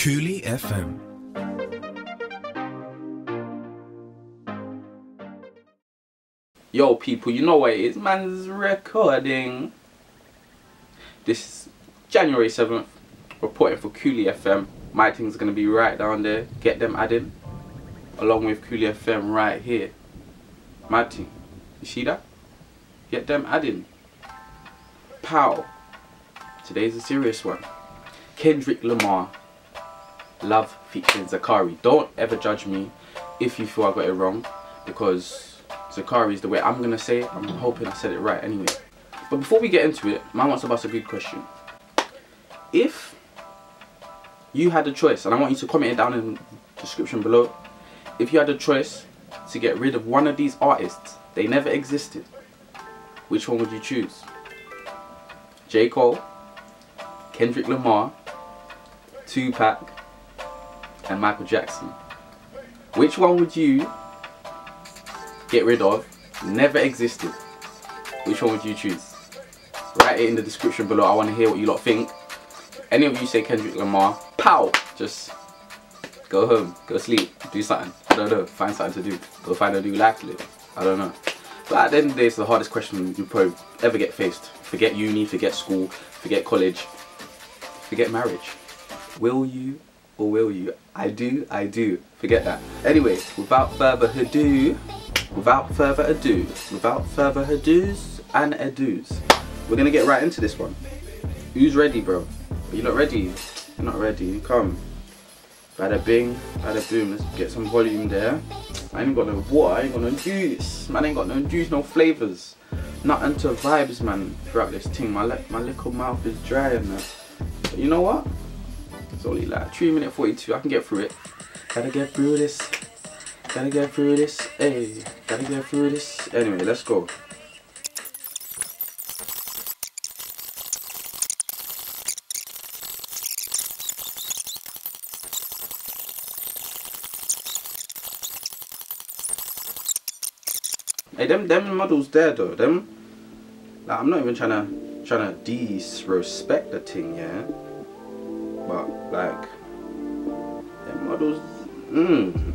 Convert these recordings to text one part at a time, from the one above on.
Coolie FM. Yo, people, you know what it is? Man's recording. This is January 7th, reporting for Coolie FM. My thing's gonna be right down there. Get them added. Along with Coolie FM right here. My thing. You see that? Get them adding. Pow. Today's a serious one. Kendrick Lamar. Love featuring Zacari. Don't ever judge me if you feel I got it wrong. Because Zacari is the way I'm going to say it. I'm hoping I said it right anyway. But before we get into it, man wants to ask a good question. If you had a choice, and I want you to comment it down in the description below. If you had a choice to get rid of one of these artists, they never existed, which one would you choose? J. Cole, Kendrick Lamar, Tupac, and Michael Jackson. Which one would you get rid of? Never existed. Which one would you choose? Write it in the description below. I want to hear what you lot think. Any of you say Kendrick Lamar, pow! Just go home, go sleep, do something. I don't know, find something to do. Go find a new life to live. I don't know. But at the end of the day, it's the hardest question you probably ever get faced. Forget uni, forget school, forget college, forget marriage. Will you or will you? I do, I do. Forget that. Anyway, without further ado, without further ado, without further ado's and ado's, we're gonna get right into this one. Who's ready, bro? Are you not ready? You're not ready. Come. Bada bing, bada boom. Let's get some volume there. I ain't got no water, I ain't got no juice. Man I ain't got no juice, no flavours. Not into vibes, man, throughout this thing. My, my little mouth is dry and that. You know what? It's only like 3 minute 42. I can get through it. Gotta get through this. Gotta get through this. Hey, gotta get through this. Anyway, let's go. Hey, them them models there though, them. Like, I'm not even trying to trying to disrespect the thing, yeah. But like, them models, mmm.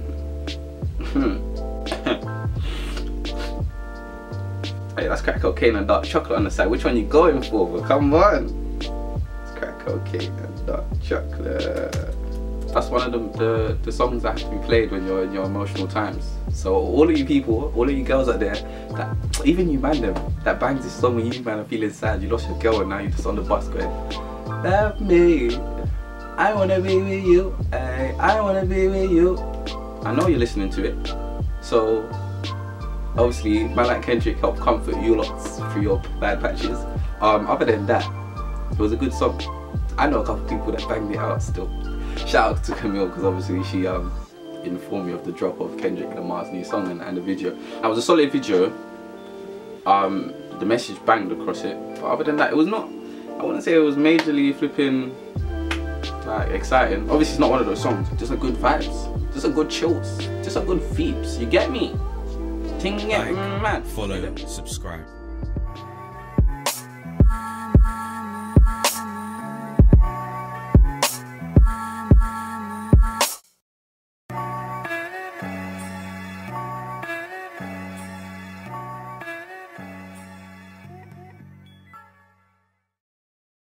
hey, that's crack cocaine and dark chocolate on the side. Which one you going for? But come on, it's crack cocaine and dark chocolate. That's one of the, the, the songs that have to be played when you're in your emotional times. So all of you people, all of you girls out there, that even you man them, that bangs this song when you man are feeling sad, you lost your girl and now you're just on the bus going, Love me, I wanna be with you, I wanna be with you. I know you're listening to it. So obviously man like Kendrick helped comfort you lots through your bad patches. Um, other than that, it was a good song. I know a couple people that banged it out still. Shout out to Camille because obviously she um, informed me of the drop of Kendrick Lamar's new song and, and the video. That was a solid video. Um, the message banged across it, but other than that, it was not. I wouldn't say it was majorly flipping like exciting. Obviously, it's not one of those songs. Just a good vibes, just a good chills, just a good feeps. You get me? Ting Like, mad. follow, subscribe.